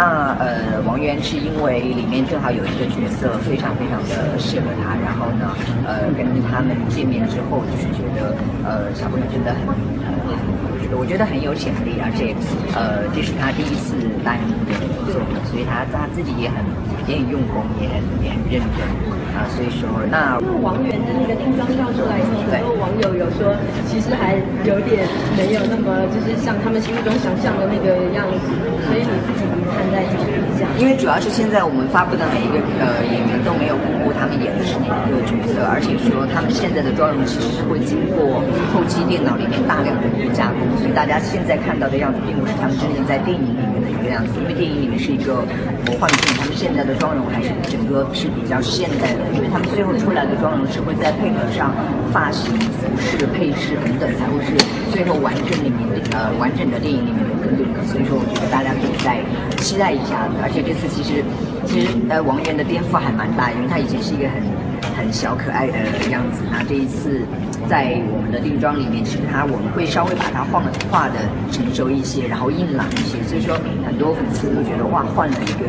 那呃，王源是因为里面正好有一个角色非常非常的适合他，然后呢，呃，跟他们见面之后，就是觉得呃，小朋友真的很，呃，我觉得很有潜力，而且呃，这是他第一次担任这个作，所以他他自己也很也很用功，也很也很认真啊，所以说那王源的那个定妆照出来以后，很多网友有说，其实还有点没有那么就是像他们心目中想象的那个样子，所以你自己怎么看因为主要是现在我们发布的每一个呃演员都没有公布他们演的是哪一个角色，而且说他们现在的妆容其实是会经过后期电脑里面大量的一个加工，所以大家现在看到的样子并不是他们之前在电影里面的一个样子，因为电影里面是一个魔幻片，他们现在的妆容还是整个是比较现代的，因为他们最后出来的妆容是会再配合上发型、服饰、配饰等等，才会是最后完整里面的呃完整的电影里面的一个所以说我觉得大家可以再期待一下，而且这次其实其实呃王源的颠覆还蛮大，因为他以前是一个很很小可爱的样子，那这一次在我们的定妆里面，其实他我们会稍微把它画画的成熟一些，然后硬朗一些，所以说很多粉丝都觉得哇换了一个，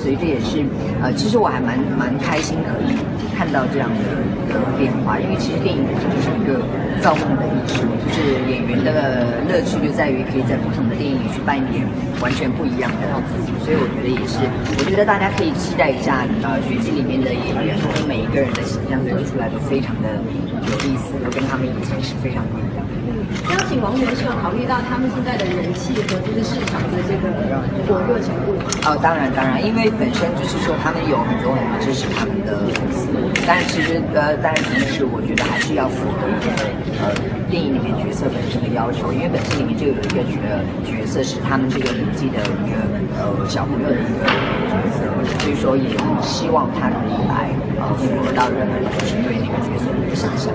所以这也是呃其实我还蛮蛮开心可以看到这样的一个变化，因为其实电影本身就是一个造梦的艺术，就是演员的乐趣就在于可以在不同的电影里去扮演完全不一样的自己，所以我觉得也是，我觉得大家可以期待一下呃学季里面的演员，他们每一个人的形象做出来都非常的有意思，都跟他们以前是非常不一样的。嗯。邀请王源是有考虑到他们现在的人气和就是市场的这个火热程度吗？哦，当然当然，因为本身就是说他们有很多很多支持他们的粉丝，但是其实呃，但是同时我觉得还是要符合一个呃电影里面角色本身的要求，因为本身里面就有一个角角色是他们这个年纪的一个呃小朋友的一个角色，所以说也希望他可以来呃符合到人们就是对那个角色的一个想象。